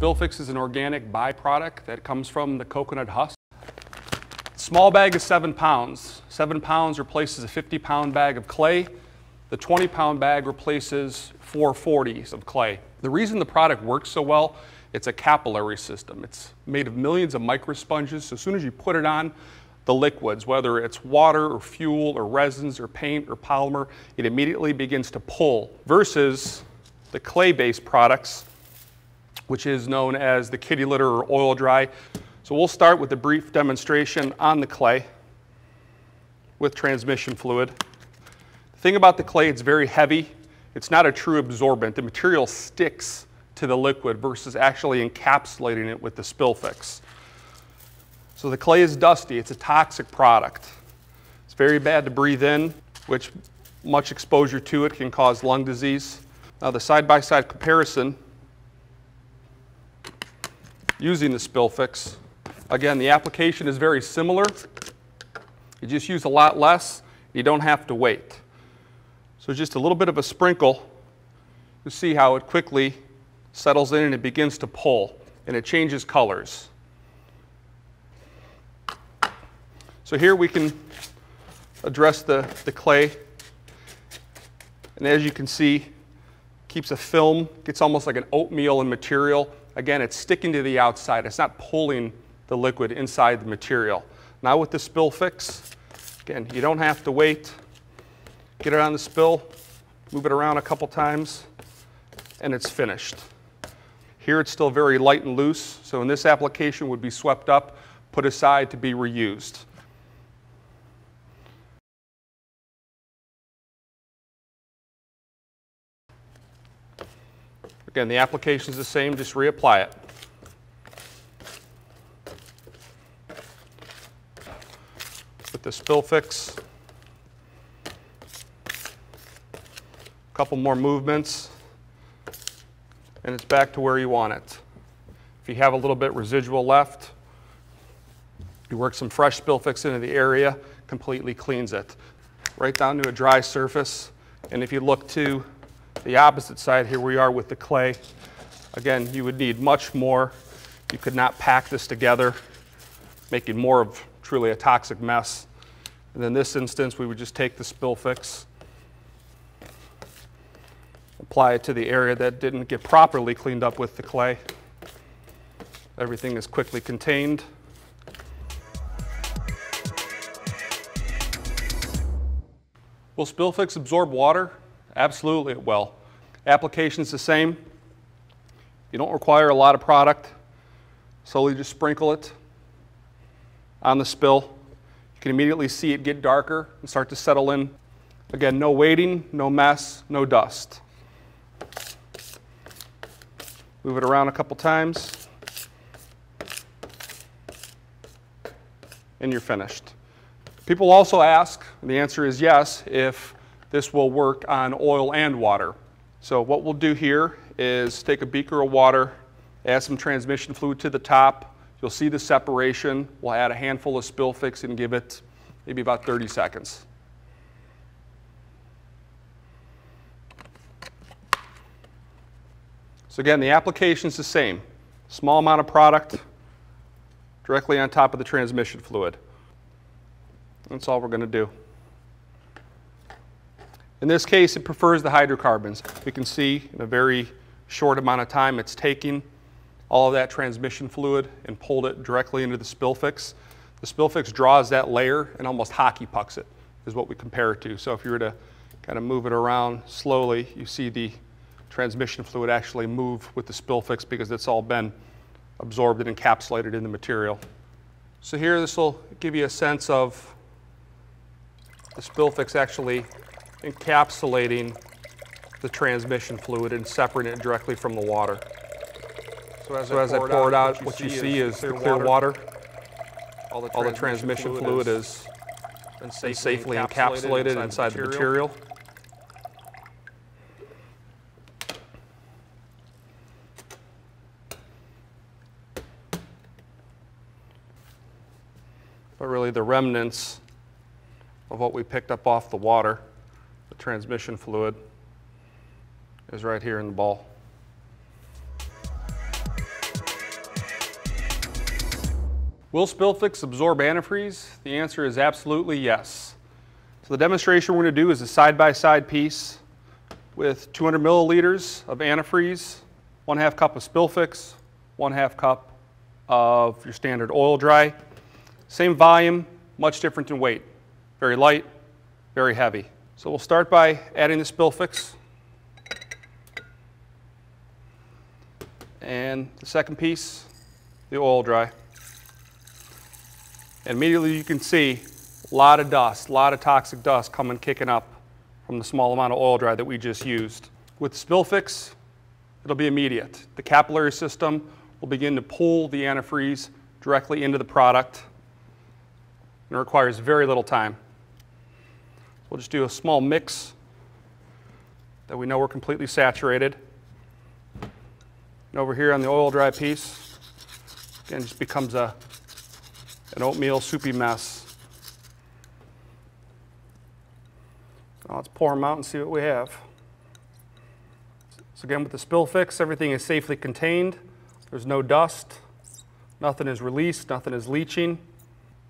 Spillfix is an organic byproduct that comes from the coconut husk. Small bag is seven pounds. Seven pounds replaces a 50 pound bag of clay. The 20 pound bag replaces four 40s of clay. The reason the product works so well, it's a capillary system. It's made of millions of microsponges. So as soon as you put it on, the liquids, whether it's water or fuel or resins or paint or polymer, it immediately begins to pull versus the clay-based products, which is known as the kitty litter or oil dry. So we'll start with a brief demonstration on the clay with transmission fluid. The thing about the clay, it's very heavy. It's not a true absorbent. The material sticks to the liquid versus actually encapsulating it with the spill fix. So the clay is dusty. It's a toxic product. It's very bad to breathe in, which much exposure to it can cause lung disease. Now the side-by-side -side comparison using the spill fix. Again, the application is very similar. You just use a lot less. You don't have to wait. So just a little bit of a sprinkle. You see how it quickly settles in and it begins to pull and it changes colors. So here we can address the, the clay. And as you can see, keeps a film, gets almost like an oatmeal in material. Again, it's sticking to the outside. It's not pulling the liquid inside the material. Now with the spill fix, again, you don't have to wait. Get it on the spill, move it around a couple times, and it's finished. Here it's still very light and loose, so in this application would be swept up, put aside to be reused. Again, the application is the same, just reapply it. With the spill fix. A couple more movements, and it's back to where you want it. If you have a little bit residual left, you work some fresh spill fix into the area, completely cleans it. Right down to a dry surface, and if you look to the opposite side, here we are with the clay. Again, you would need much more. You could not pack this together, making more of truly a toxic mess. And in this instance, we would just take the spill fix, apply it to the area that didn't get properly cleaned up with the clay. Everything is quickly contained. Will spill fix absorb water? Absolutely it will. Application's the same. You don't require a lot of product. Slowly just sprinkle it on the spill. You can immediately see it get darker and start to settle in. Again, no waiting, no mess, no dust. Move it around a couple times. And you're finished. People also ask, and the answer is yes, if this will work on oil and water. So what we'll do here is take a beaker of water, add some transmission fluid to the top. You'll see the separation. We'll add a handful of spill fix and give it maybe about 30 seconds. So again, the application is the same. Small amount of product directly on top of the transmission fluid. That's all we're going to do. In this case, it prefers the hydrocarbons. We can see in a very short amount of time it's taking all of that transmission fluid and pulled it directly into the spill fix. The spill fix draws that layer and almost hockey pucks it, is what we compare it to. So if you were to kind of move it around slowly, you see the transmission fluid actually move with the spill fix because it's all been absorbed and encapsulated in the material. So here this will give you a sense of the spill fix actually encapsulating the transmission fluid and separating it directly from the water. So as, so I, as pour I pour it out, what you, what you see, is, is clear the clear water. water. All, the All the transmission fluid, is been safely, safely encapsulated, encapsulated, inside, the material. The material. But really the remnants of what we picked up off the water transmission fluid is right here in the ball. Will Spillfix absorb antifreeze? The answer is absolutely yes. So the demonstration we're going to do is a side-by-side -side piece with 200 milliliters of antifreeze, one half cup of Spillfix, one half cup of your standard oil dry. Same volume, much different in weight. Very light, very heavy. So we'll start by adding the Spillfix. And the second piece, the oil dry. And immediately you can see a lot of dust, a lot of toxic dust coming kicking up from the small amount of oil dry that we just used. With Spillfix, it'll be immediate. The capillary system will begin to pull the antifreeze directly into the product. And it requires very little time. We'll just do a small mix that we know we're completely saturated. And over here on the oil dry piece, again, just becomes a, an oatmeal soupy mess. Now let's pour them out and see what we have. So again, with the spill fix, everything is safely contained. There's no dust. Nothing is released. Nothing is leaching.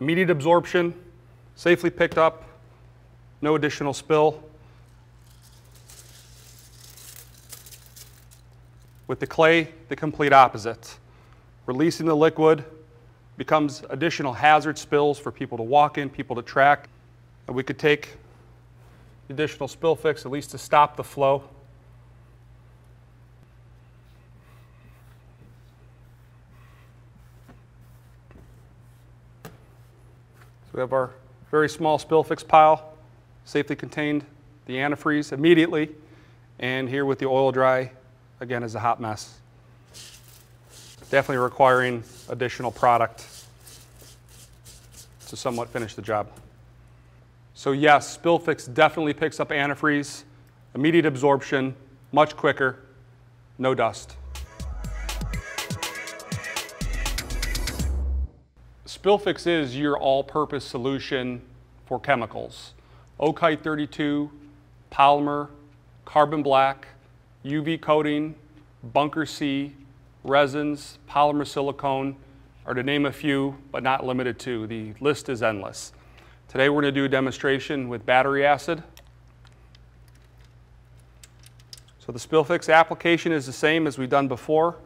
Immediate absorption, safely picked up, no additional spill. With the clay, the complete opposite. Releasing the liquid becomes additional hazard spills for people to walk in, people to track. And we could take additional spill fix at least to stop the flow. So we have our very small spill fix pile, safely contained the antifreeze immediately, and here with the oil dry, again, is a hot mess. Definitely requiring additional product to somewhat finish the job. So yes, Spillfix definitely picks up antifreeze, immediate absorption, much quicker, no dust. Spillfix is your all-purpose solution for chemicals. Oakite 32, polymer, carbon black, UV coating, bunker C, resins, polymer silicone, are to name a few, but not limited to. The list is endless. Today we're going to do a demonstration with battery acid. So the spill fix application is the same as we've done before.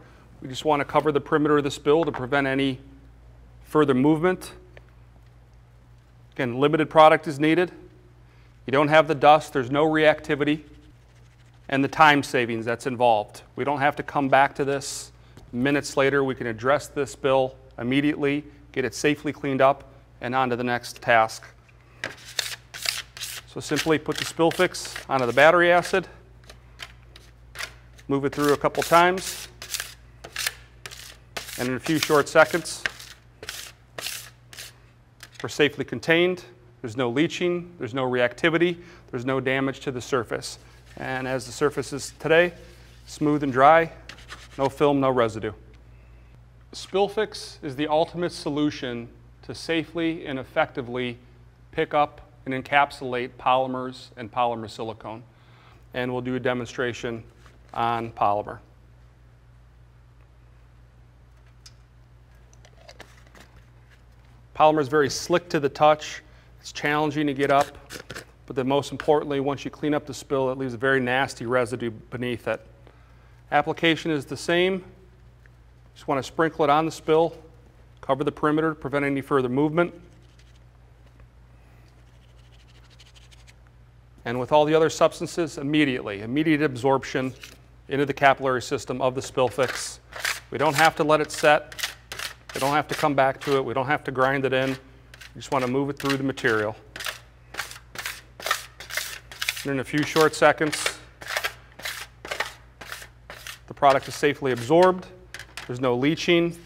We just want to cover the perimeter of the spill to prevent any further movement. Again, limited product is needed. You don't have the dust, there's no reactivity, and the time savings that's involved. We don't have to come back to this minutes later. We can address this spill immediately, get it safely cleaned up, and on to the next task. So simply put the spill fix onto the battery acid, move it through a couple times, and in a few short seconds, we're safely contained. There's no leaching, there's no reactivity, there's no damage to the surface. And as the surface is today, smooth and dry, no film, no residue. Spillfix is the ultimate solution to safely and effectively pick up and encapsulate polymers and polymer silicone. And we'll do a demonstration on polymer. Polymer is very slick to the touch. It's challenging to get up, but then most importantly, once you clean up the spill, it leaves a very nasty residue beneath it. Application is the same. Just want to sprinkle it on the spill, cover the perimeter to prevent any further movement. And with all the other substances, immediately, immediate absorption into the capillary system of the Spillfix. We don't have to let it set. We don't have to come back to it. We don't have to grind it in. We just want to move it through the material. And in a few short seconds, the product is safely absorbed. There's no leaching.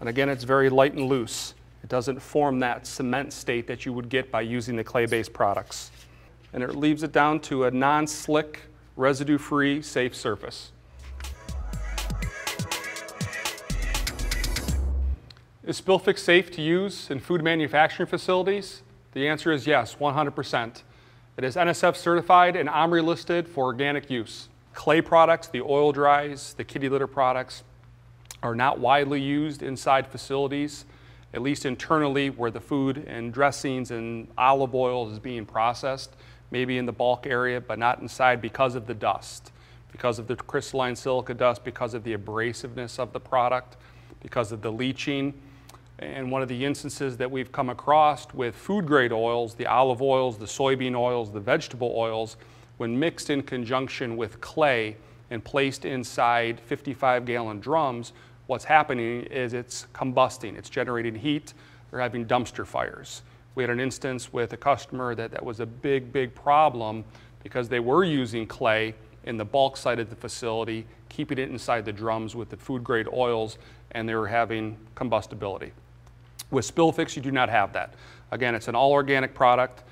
And again, it's very light and loose. It doesn't form that cement state that you would get by using the clay-based products. And it leaves it down to a non-slick, residue-free, safe surface. Is Spillfix safe to use in food manufacturing facilities? The answer is yes, 100%. It is NSF certified and OMRI listed for organic use. Clay products, the oil dries, the kitty litter products are not widely used inside facilities. at least internally where the food and dressings and olive oil is being processed, maybe in the bulk area, but not inside because of the dust, because of the crystalline silica dust, because of the abrasiveness of the product, because of the leaching. And one of the instances that we've come across with food grade oils, the olive oils, the soybean oils, the vegetable oils, when mixed in conjunction with clay and placed inside 55 gallon drums, what's happening is it's combusting, it's generating heat, they're having dumpster fires. We had an instance with a customer that that was a big, big problem because they were using clay in the bulk side of the facility, keeping it inside the drums with the food grade oils, and they were having combustibility. With SpillFix, you do not have that. Again, it's an all organic product.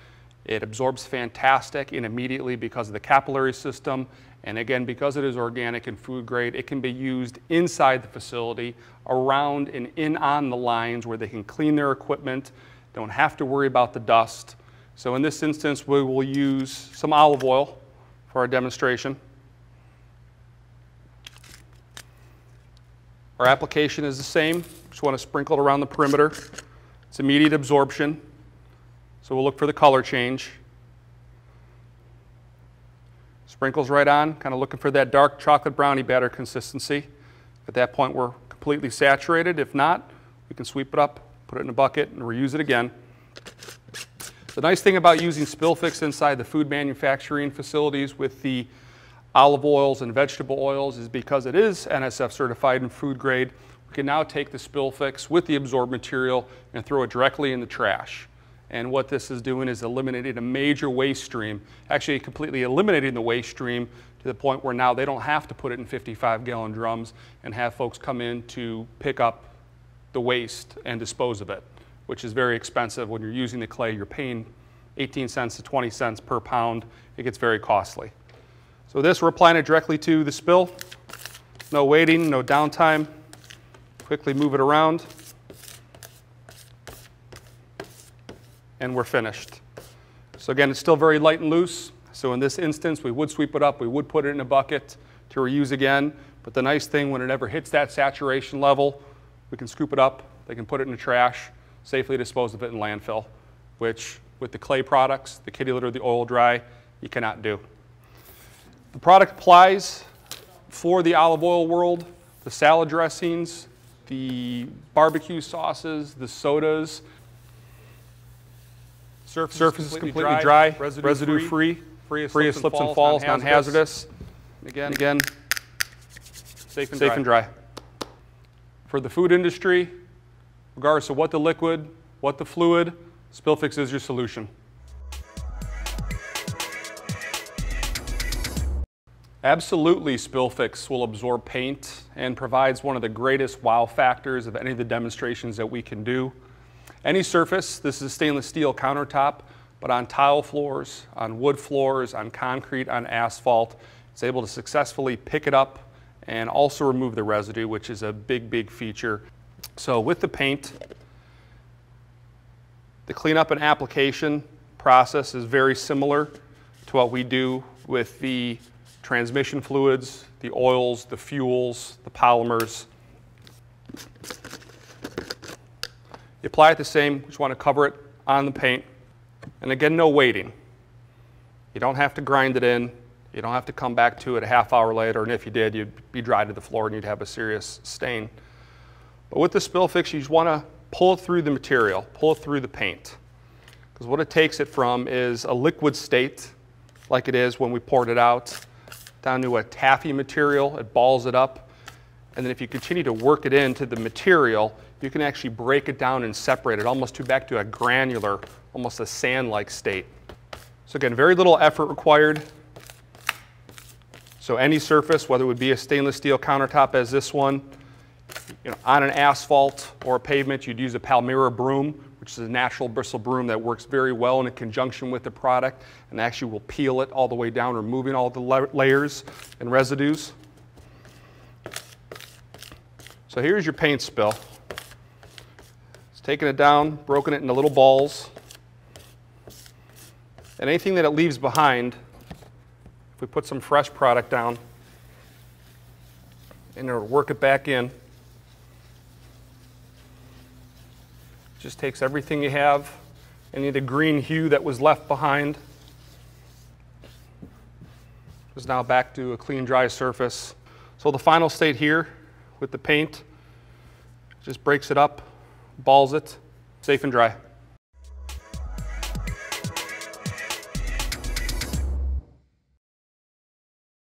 It absorbs fantastic and immediately because of the capillary system. And again, because it is organic and food grade, it can be used inside the facility, around and in on the lines where they can clean their equipment, don't have to worry about the dust. So in this instance, we will use some olive oil for our demonstration. Our application is the same. Just want to sprinkle it around the perimeter. It's immediate absorption. So we'll look for the color change. Sprinkles right on, kind of looking for that dark chocolate brownie batter consistency. At that point, we're completely saturated. If not, we can sweep it up, put it in a bucket, and reuse it again. The nice thing about using SpillFix inside the food manufacturing facilities with the olive oils and vegetable oils is because it is NSF certified and food grade, can now take the spill fix with the absorbed material and throw it directly in the trash. And what this is doing is eliminating a major waste stream, actually completely eliminating the waste stream to the point where now they don't have to put it in 55 gallon drums and have folks come in to pick up the waste and dispose of it, which is very expensive. When you're using the clay, you're paying 18 cents to 20 cents per pound. It gets very costly. So this, we're applying it directly to the spill. No waiting, no downtime. Quickly move it around. And we're finished. So again, it's still very light and loose. So in this instance, we would sweep it up, we would put it in a bucket to reuse again. But the nice thing, when it ever hits that saturation level, we can scoop it up, they can put it in the trash, safely dispose of it in landfill, which with the clay products, the kitty litter, the oil dry, you cannot do. The product applies for the olive oil world, the salad dressings, the barbecue sauces, the sodas. Surface, Surface is completely, completely dry, dry, residue, residue free, free, free of slips, and falls, non-hazardous. Non again, again, safe and safe dry. and dry. For the food industry, regardless of what the liquid, what the fluid, SpillFix is your solution. Absolutely, SpillFix will absorb paint and provides one of the greatest wow factors of any of the demonstrations that we can do. Any surface, this is a stainless steel countertop, but on tile floors, on wood floors, on concrete, on asphalt, it's able to successfully pick it up and also remove the residue, which is a big, big feature. So with the paint, the cleanup and application process is very similar to what we do with the transmission fluids, the oils, the fuels, the polymers. You apply it the same, just want to cover it on the paint. And again, no waiting. You don't have to grind it in. You don't have to come back to it a half hour later, and if you did, you'd be dry to the floor and you'd have a serious stain. But with the SpillFix, you just want to pull it through the material, pull it through the paint. Because what it takes it from is a liquid state, like it is when we poured it out, down to a taffy material. It balls it up. And then if you continue to work it into the material, you can actually break it down and separate it almost to back to a granular, almost a sand-like state. So again, very little effort required. So any surface, whether it would be a stainless steel countertop as this one, you know, on an asphalt or a pavement, you'd use a Palmyra broom which is a natural bristle broom that works very well in conjunction with the product and actually will peel it all the way down, removing all the la layers and residues. So here's your paint spill. It's taken it down, broken it into little balls. And anything that it leaves behind, if we put some fresh product down, and it'll work it back in, Just takes everything you have, any of the green hue that was left behind. Is now back to a clean, dry surface. So the final state here with the paint, just breaks it up, balls it, safe and dry.